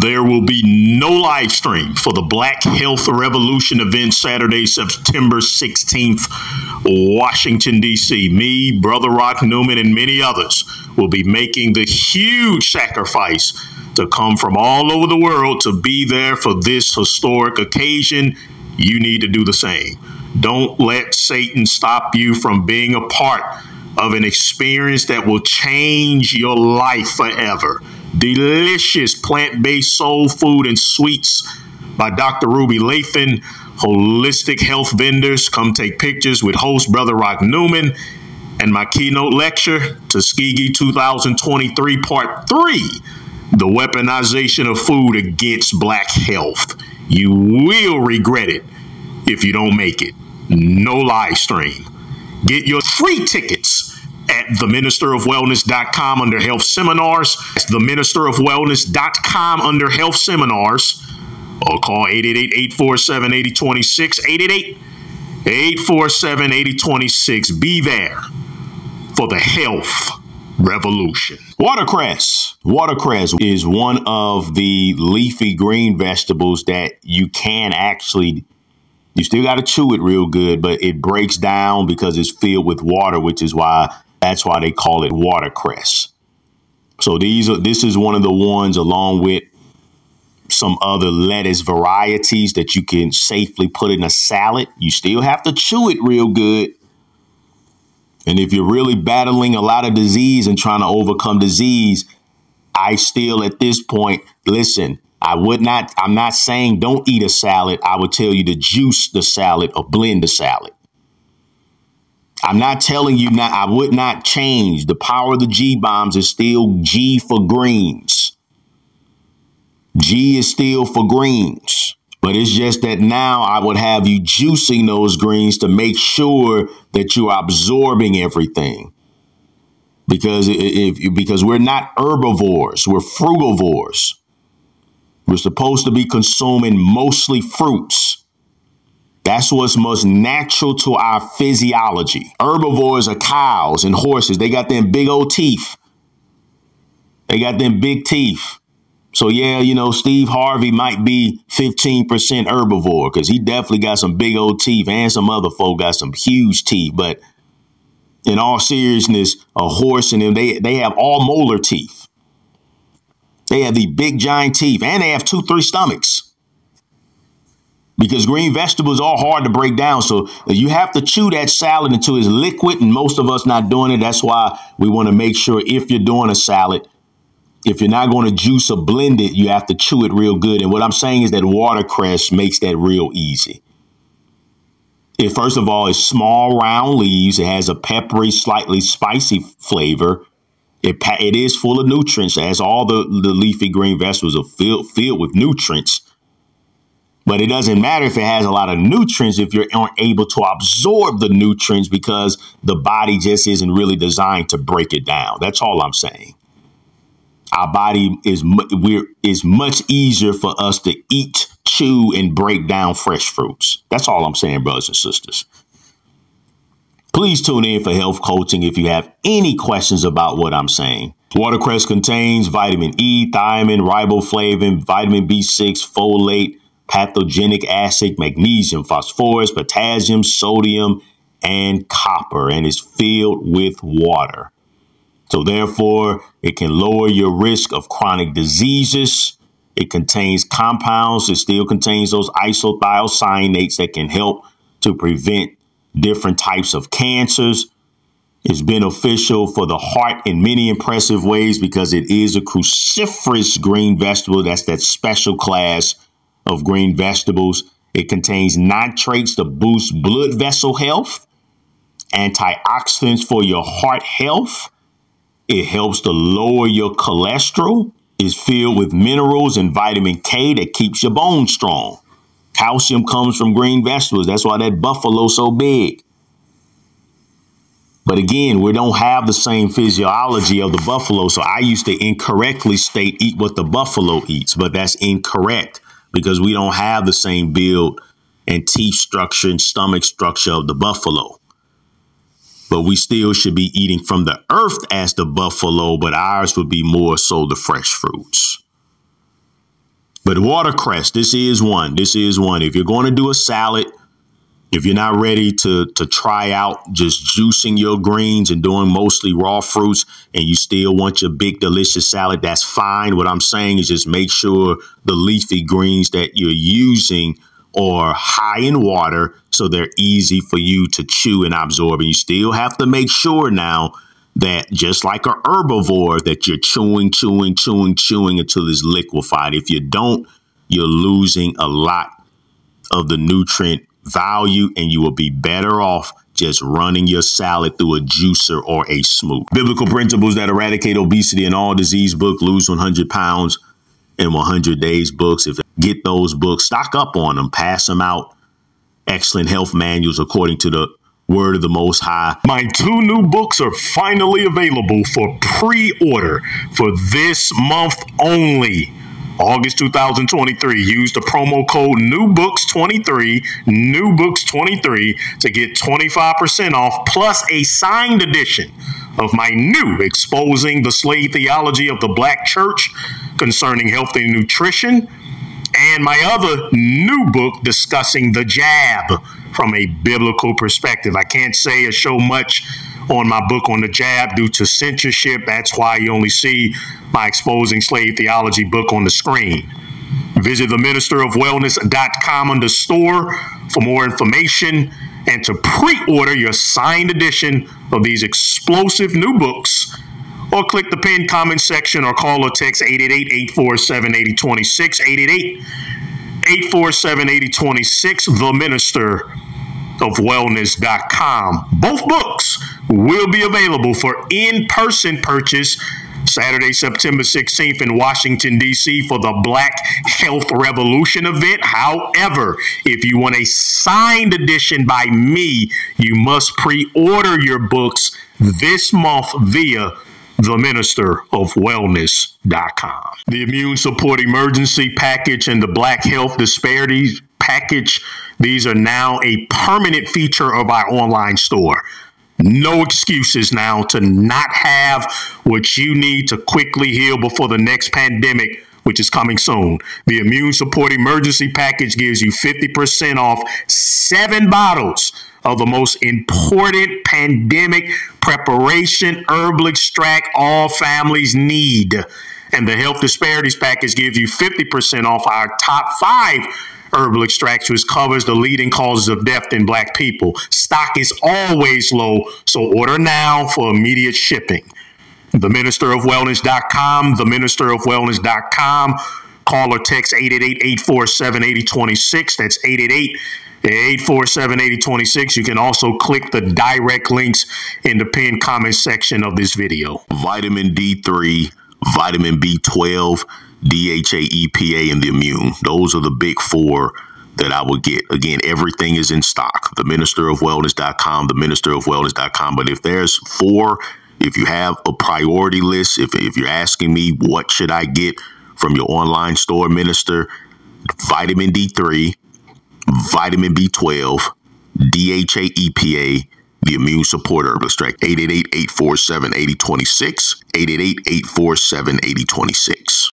There will be no live stream for the Black Health Revolution event Saturday, September 16th, Washington, D.C. Me, Brother Rock Newman, and many others will be making the huge sacrifice to come from all over the world to be there for this historic occasion. You need to do the same. Don't let Satan stop you from being a part of an experience that will change your life forever delicious plant based soul food and sweets by Dr. Ruby Lathon, holistic health vendors. Come take pictures with host Brother Rock Newman. And my keynote lecture, Tuskegee 2023, Part 3 The Weaponization of Food Against Black Health. You will regret it if you don't make it. No live stream. Get your free tickets at theministerofwellness.com under health seminars. That's theministerofwellness.com under health seminars. Or call 888-847-8026. 888-847-8026. Be there for the health revolution. Watercress. Watercress is one of the leafy green vegetables that you can actually you still got to chew it real good, but it breaks down because it's filled with water, which is why that's why they call it watercress. So these are this is one of the ones along with some other lettuce varieties that you can safely put in a salad. You still have to chew it real good. And if you're really battling a lot of disease and trying to overcome disease, I still at this point, listen, I would not, I'm not saying don't eat a salad. I would tell you to juice the salad or blend the salad. I'm not telling you not, I would not change. The power of the G bombs is still G for greens. G is still for greens. But it's just that now I would have you juicing those greens to make sure that you're absorbing everything. Because if because we're not herbivores, we're frugivores. We're supposed to be consuming mostly fruits. That's what's most natural to our physiology. Herbivores are cows and horses. They got them big old teeth. They got them big teeth. So yeah, you know, Steve Harvey might be 15% herbivore because he definitely got some big old teeth and some other folk got some huge teeth. But in all seriousness, a horse and them, they, they have all molar teeth. They have the big giant teeth and they have two, three stomachs because green vegetables are hard to break down. So uh, you have to chew that salad until it's liquid, and most of us not doing it. That's why we want to make sure if you're doing a salad, if you're not going to juice or blend it, you have to chew it real good. And what I'm saying is that watercress makes that real easy. It first of all is small round leaves. It has a peppery, slightly spicy flavor. It, it is full of nutrients, as all the, the leafy green vegetables are filled, filled with nutrients. But it doesn't matter if it has a lot of nutrients if you aren't able to absorb the nutrients because the body just isn't really designed to break it down. That's all I'm saying. Our body is we're is much easier for us to eat, chew, and break down fresh fruits. That's all I'm saying, brothers and sisters. Please tune in for health coaching if you have any questions about what I'm saying. Watercress contains vitamin E, thiamine, riboflavin, vitamin B6, folate, pantothenic acid, magnesium, phosphorus, potassium, sodium, and copper, and is filled with water. So, therefore, it can lower your risk of chronic diseases. It contains compounds, it still contains those isothiocyanates that can help to prevent different types of cancers. It's beneficial for the heart in many impressive ways because it is a cruciferous green vegetable. That's that special class of green vegetables. It contains nitrates to boost blood vessel health, antioxidants for your heart health. It helps to lower your cholesterol. It's filled with minerals and vitamin K that keeps your bones strong. Calcium comes from green vegetables. That's why that buffalo so big. But again, we don't have the same physiology of the buffalo. So I used to incorrectly state eat what the buffalo eats, but that's incorrect because we don't have the same build and teeth structure and stomach structure of the buffalo. But we still should be eating from the earth as the buffalo, but ours would be more so the fresh fruits. But watercress, this is one. This is one. If you're going to do a salad, if you're not ready to to try out just juicing your greens and doing mostly raw fruits and you still want your big delicious salad, that's fine. What I'm saying is just make sure the leafy greens that you're using are high in water so they're easy for you to chew and absorb. And you still have to make sure now that just like a herbivore that you're chewing, chewing, chewing, chewing until it's liquefied. If you don't, you're losing a lot of the nutrient value and you will be better off just running your salad through a juicer or a smooth. Biblical principles that eradicate obesity and all disease book, lose 100 pounds in 100 days books. If get those books, stock up on them, pass them out. Excellent health manuals according to the word of the most high. My two new books are finally available for pre-order for this month only. August 2023. Use the promo code NEWBOOKS23, NEWBOOKS23 to get 25% off plus a signed edition of my new Exposing the Slave Theology of the Black Church concerning healthy nutrition and my other new book discussing the jab from a biblical perspective. I can't say or show much on my book on the jab due to censorship. That's why you only see my Exposing Slave Theology book on the screen. Visit the ministerofwellness.com under store for more information and to pre-order your signed edition of these explosive new books or click the pinned comment section or call or text 888-847-8026 888-847-8026 the minister of wellness.com both books will be available for in-person purchase Saturday, September 16th in Washington, D.C. for the Black Health Revolution event. However, if you want a signed edition by me, you must pre order your books this month via the minister of wellness.com. The immune support emergency package and the black health disparities package, these are now a permanent feature of our online store. No excuses now to not have what you need to quickly heal before the next pandemic, which is coming soon. The Immune Support Emergency Package gives you 50% off seven bottles of the most important pandemic preparation herbal extract all families need. And the Health Disparities Package gives you 50% off our top five herbal extracts, which covers the leading causes of death in black people. Stock is always low, so order now for immediate shipping. The Minister of Wellness.com, the Minister of Wellness.com. Call or text 888-847-8026. That's 888 847 8026. You can also click the direct links in the pinned comment section of this video. Vitamin D3, vitamin B12, DHA, EPA, and the immune. Those are the big four that I would get. Again, everything is in stock. The minister of wellness.com, the minister of wellness.com. But if there's four, if you have a priority list, if, if you're asking me what should I get from your online store minister, vitamin D3, vitamin B12, DHA, EPA, the immune support herbal extract 888-847-8026 888-847-8026